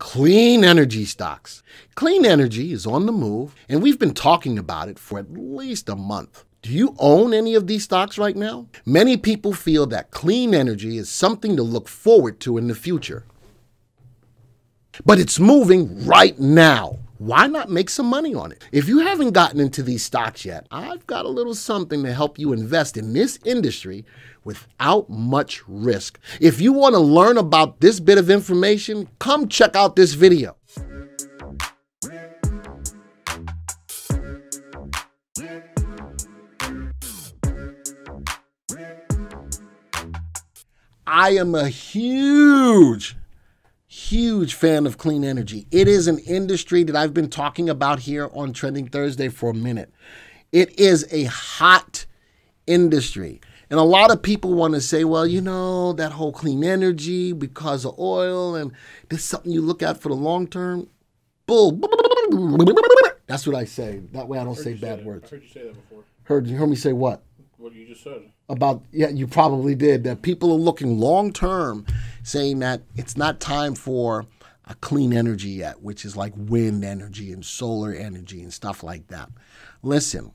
clean energy stocks. Clean energy is on the move, and we've been talking about it for at least a month. Do you own any of these stocks right now? Many people feel that clean energy is something to look forward to in the future. But it's moving right now. Why not make some money on it? If you haven't gotten into these stocks yet, I've got a little something to help you invest in this industry without much risk. If you want to learn about this bit of information, come check out this video. I am a huge, huge fan of clean energy. It is an industry that I've been talking about here on Trending Thursday for a minute. It is a hot industry. And a lot of people want to say, well, you know, that whole clean energy because of oil and this is something you look at for the long term. Bull. That's what I say. That way I don't say bad words. I heard you say that before. Heard you heard me say what? What you just said. About yeah, you probably did. That people are looking long term, saying that it's not time for a clean energy yet, which is like wind energy and solar energy and stuff like that. Listen,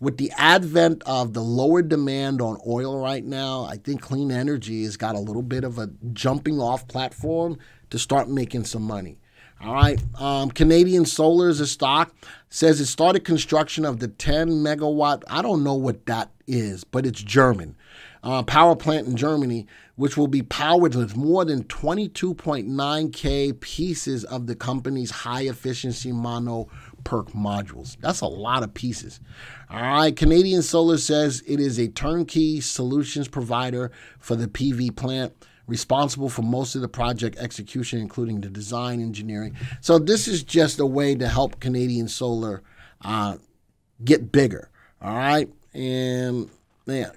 with the advent of the lower demand on oil right now, I think clean energy has got a little bit of a jumping off platform to start making some money. All right. Um, Canadian Solar is a stock. Says it started construction of the 10 megawatt. I don't know what that is, but it's German. Uh, power plant in Germany, which will be powered with more than 22.9K pieces of the company's high efficiency mono PERC modules. That's a lot of pieces. All right, Canadian Solar says it is a turnkey solutions provider for the PV plant, responsible for most of the project execution, including the design, engineering. So, this is just a way to help Canadian Solar uh, get bigger. All right, and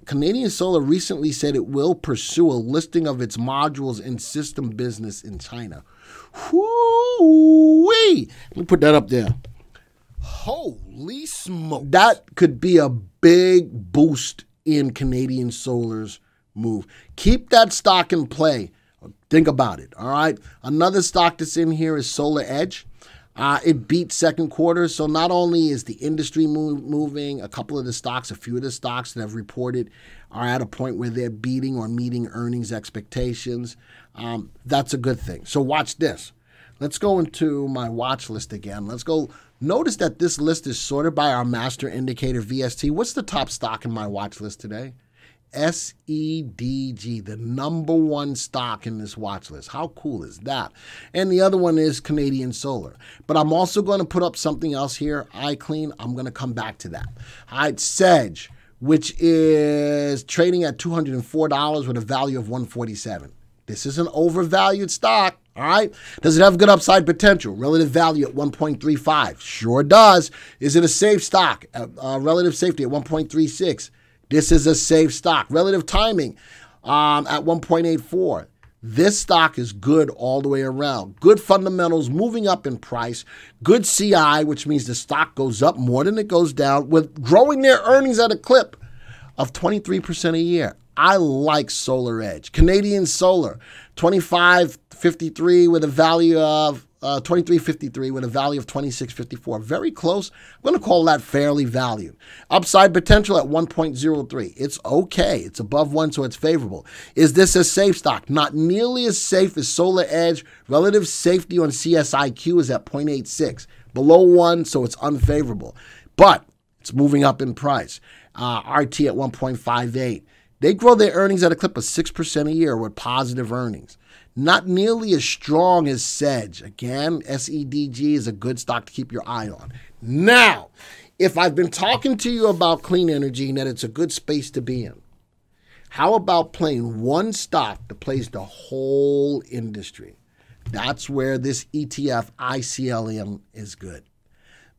Canadian Solar recently said it will pursue a listing of its modules and system business in China. Whoo-wee! Let me put that up there. Holy smoke. That could be a big boost in Canadian Solar's move. Keep that stock in play. Think about it. All right. Another stock that's in here is Solar Edge. Uh, it beat second quarter. So not only is the industry move, moving, a couple of the stocks, a few of the stocks that have reported are at a point where they're beating or meeting earnings expectations. Um, that's a good thing. So watch this. Let's go into my watch list again. Let's go. Notice that this list is sorted by our master indicator VST. What's the top stock in my watch list today? SEDG, the number one stock in this watch list. How cool is that? And the other one is Canadian Solar. But I'm also going to put up something else here, iClean. I'm going to come back to that. Right, Sedge, which is trading at $204 with a value of 147. This is an overvalued stock. All right. Does it have good upside potential? Relative value at 1.35. Sure does. Is it a safe stock? Uh, uh, relative safety at 1.36. This is a safe stock. Relative timing um, at 1.84. This stock is good all the way around. Good fundamentals moving up in price. Good CI, which means the stock goes up more than it goes down, with growing their earnings at a clip of 23% a year. I like Solar Edge. Canadian Solar, 2553 with a value of uh, 2353 with a value of 2654. Very close. I'm going to call that fairly valued. Upside potential at 1.03. It's okay. It's above one, so it's favorable. Is this a safe stock? Not nearly as safe as Solar Edge. Relative safety on CSIQ is at 0.86. Below one, so it's unfavorable. But it's moving up in price. Uh, RT at 1.58. They grow their earnings at a clip of 6% a year with positive earnings. Not nearly as strong as Sedge. Again, SEDG is a good stock to keep your eye on. Now, if I've been talking to you about clean energy and that it's a good space to be in, how about playing one stock that plays the whole industry? That's where this ETF ICLN is good.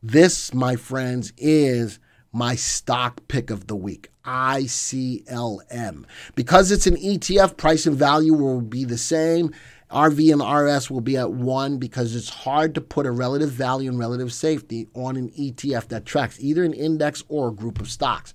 This, my friends, is my stock pick of the week, ICLN. Because it's an ETF, price and value will be the same. RV and RS will be at one because it's hard to put a relative value and relative safety on an ETF that tracks either an index or a group of stocks.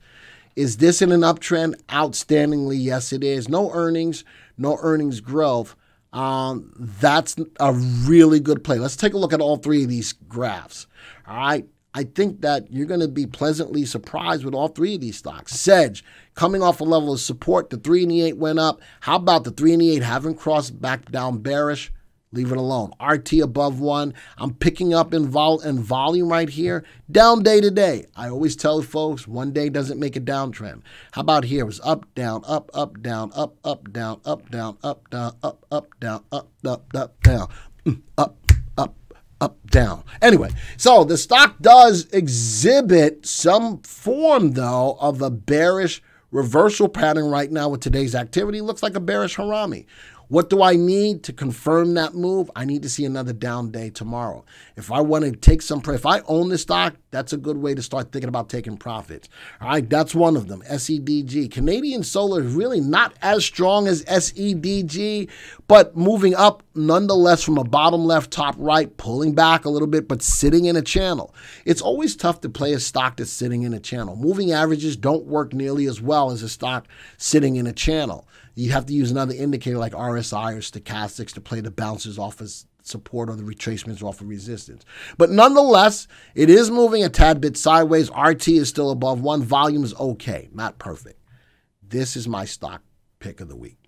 Is this in an uptrend? Outstandingly, yes, it is. No earnings, no earnings growth. um, that's a really good play. Let's take a look at all three of these graphs. All right. I think that you're going to be pleasantly surprised with all three of these stocks. Sedge coming off a level of support, the three and the eight went up. How about the three and the eight haven't crossed back down bearish? Leave it alone. RT above one. I'm picking up in, vol- in volume right here. Down day to day. I always tell folks one day doesn't make a downtrend. How about here? It was up, down, up, up, down, up, up, down, up, down, up, down, up, up, down, up, up, up, down, mm, up, up, down. Anyway, so the stock does exhibit some form, though, of a bearish reversal pattern right now with today's activity. Looks like a bearish harami. What do I need to confirm that move? I need to see another down day tomorrow. If I want to take some, if I own the stock, that's a good way to start thinking about taking profits. All right, that's one of them. SEDG. Canadian Solar is really not as strong as SEDG, but moving up nonetheless from a bottom left, top right, pulling back a little bit, but sitting in a channel. It's always tough to play a stock that's sitting in a channel. Moving averages don't work nearly as well as a stock sitting in a channel. You have to use another indicator like RSI or stochastics to play the bounces off of support or the retracements off of resistance. But nonetheless, it is moving a tad bit sideways. RT is still above one. Volume is okay, not perfect. This is my stock pick of the week.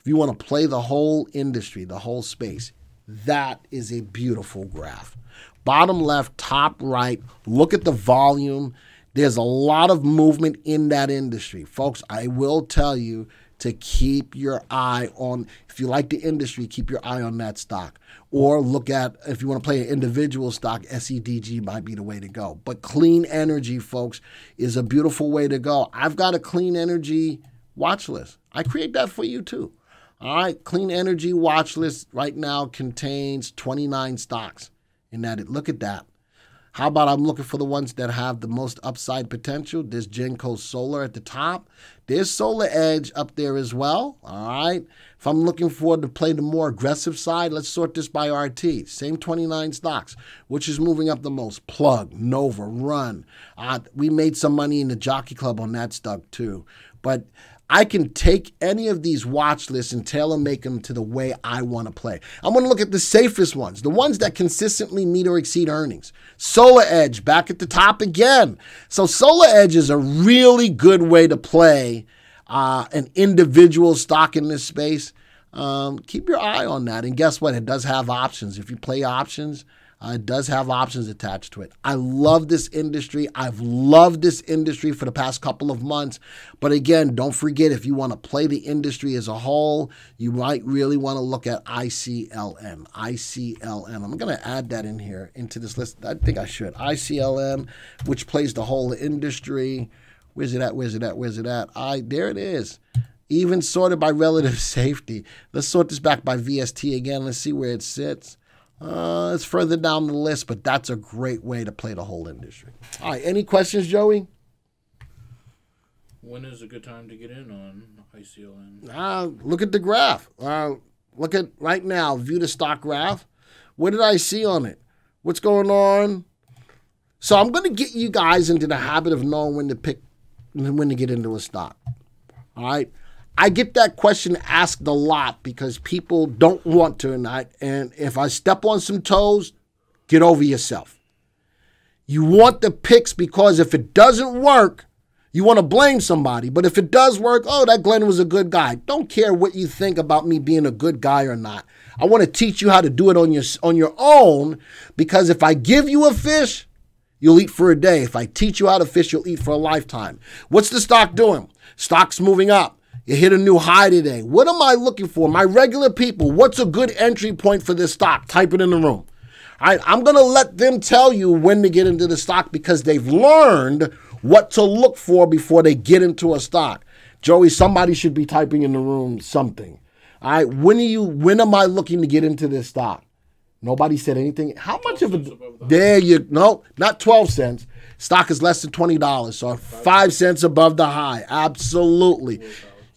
If you want to play the whole industry, the whole space, that is a beautiful graph. Bottom left, top right, look at the volume. There's a lot of movement in that industry. Folks, I will tell you to keep your eye on, if you like the industry, keep your eye on that stock. Or look at, if you want to play an individual stock, SEDG might be the way to go. But clean energy, folks, is a beautiful way to go. I've got a clean energy watch list. I create that for you too. All right, clean energy watch list right now contains 29 stocks. In that, look at that. How about I'm looking for the ones that have the most upside potential? There's Jinko Solar at the top. There's Solar Edge up there as well. All right. If I'm looking for to play the more aggressive side, let's sort this by RT. Same 29 stocks. Which is moving up the most? Plug, Nova, Run. Uh, we made some money in the Jockey Club on that stock too. But I can take any of these watch lists and tailor make them to the way I want to play. I'm going to look at the safest ones, the ones that consistently meet or exceed earnings. Solar Edge back at the top again. So Solar Edge is a really good way to play uh, an individual stock in this space. Um, keep your eye on that. And guess what? It does have options. If you play options, uh, it does have options attached to it. I love this industry. I've loved this industry for the past couple of months. But again, don't forget if you want to play the industry as a whole, you might really want to look at ICLN. ICLN. I'm going to add that in here into this list. I think I should. ICLN, which plays the whole industry. Where's it at? Where's it at? Where's it at? I there it is. Even sorted by relative safety. Let's sort this back by VST again. Let's see where it sits. Uh, it's further down the list, but that's a great way to play the whole industry. All right, any questions, Joey? When is a good time to get in on ICLN? Uh, look at the graph. Uh, look at right now, view the stock graph. What did I see on it? What's going on? So I'm going to get you guys into the habit of knowing when to pick, when to get into a stock. All right. I get that question asked a lot because people don't want to. And, I, and if I step on some toes, get over yourself. You want the picks because if it doesn't work, you want to blame somebody. But if it does work, oh, that Glenn was a good guy. Don't care what you think about me being a good guy or not. I want to teach you how to do it on your on your own because if I give you a fish, you'll eat for a day. If I teach you how to fish, you'll eat for a lifetime. What's the stock doing? Stock's moving up. You hit a new high today. What am I looking for? My regular people, what's a good entry point for this stock? Type it in the room. All right, I'm going to let them tell you when to get into the stock because they've learned what to look for before they get into a stock. Joey, somebody should be typing in the room something. All right, when are you when am I looking to get into this stock? Nobody said anything. How much of a There you no, not 12 cents. Stock is less than $20, so 5 cents above the high. Absolutely.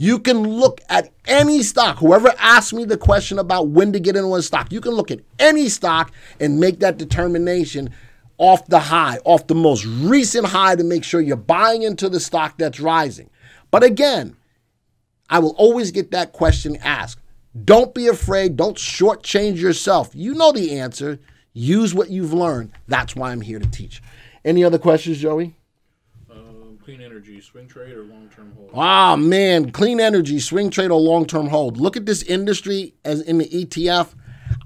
You can look at any stock. Whoever asked me the question about when to get into a stock, you can look at any stock and make that determination off the high, off the most recent high to make sure you're buying into the stock that's rising. But again, I will always get that question asked. Don't be afraid. Don't shortchange yourself. You know the answer. Use what you've learned. That's why I'm here to teach. Any other questions, Joey? Clean energy, swing trade or long term hold? Ah, man, clean energy, swing trade or long term hold. Look at this industry as in the ETF.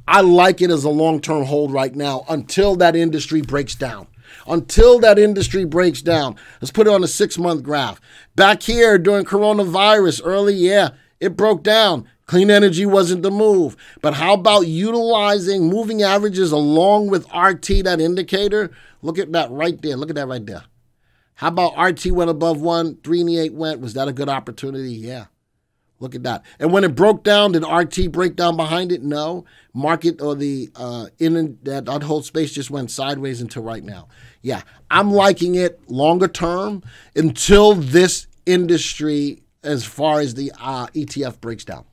I like it as a long term hold right now until that industry breaks down. Until that industry breaks down. Let's put it on a six month graph. Back here during coronavirus, early, yeah, it broke down. Clean energy wasn't the move. But how about utilizing moving averages along with RT, that indicator? Look at that right there. Look at that right there. How about RT went above one, three and eight went? Was that a good opportunity? Yeah. Look at that. And when it broke down, did RT break down behind it? No. Market or the uh, in that, that whole space just went sideways until right now. Yeah, I'm liking it longer term until this industry, as far as the uh, ETF breaks down.